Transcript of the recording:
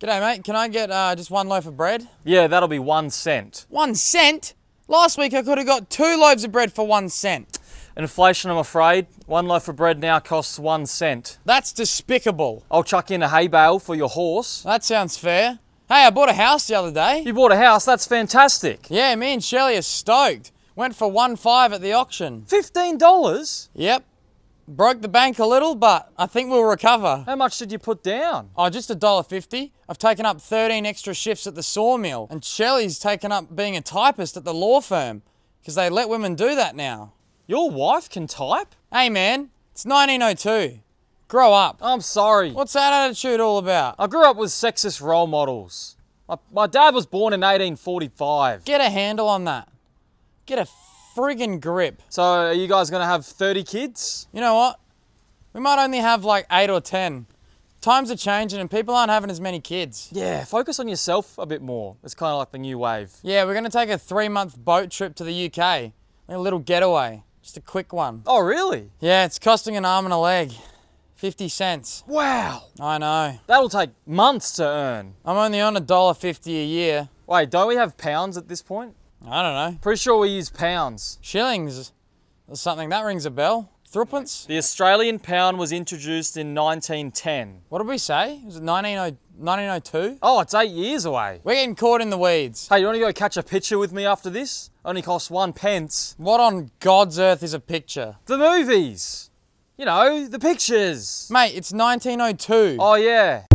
G'day, mate. Can I get uh, just one loaf of bread? Yeah, that'll be one cent. One cent? Last week I could have got two loaves of bread for one cent. Inflation, I'm afraid. One loaf of bread now costs one cent. That's despicable. I'll chuck in a hay bale for your horse. That sounds fair. Hey, I bought a house the other day. You bought a house, that's fantastic. Yeah, me and Shelley are stoked. Went for one five at the auction. $15? Yep. Broke the bank a little, but I think we'll recover. How much did you put down? Oh, just a dollar fifty. I've taken up 13 extra shifts at the sawmill, and Shelley's taken up being a typist at the law firm because they let women do that now. Your wife can type? Hey, man, it's 1902. Grow up. I'm sorry. What's that attitude all about? I grew up with sexist role models. My, my dad was born in 1845. Get a handle on that. Get a friggin' grip. So, are you guys going to have 30 kids? You know what? We might only have like eight or ten. Times are changing and people aren't having as many kids. Yeah, focus on yourself a bit more. It's kind of like the new wave. Yeah, we're gonna take a three month boat trip to the UK. A little getaway. Just a quick one. Oh, really? Yeah, it's costing an arm and a leg. 50 cents. Wow. I know. That'll take months to earn. I'm only on a dollar fifty a year. Wait, don't we have pounds at this point? I don't know. Pretty sure we use pounds. Shillings or something. That rings a bell. Threepence? The Australian pound was introduced in 1910. What did we say? Was it 1902? Oh, it's eight years away. We're getting caught in the weeds. Hey, you want to go catch a picture with me after this? Only costs one pence. What on God's earth is a picture? The movies. You know, the pictures. Mate, it's 1902. Oh, yeah.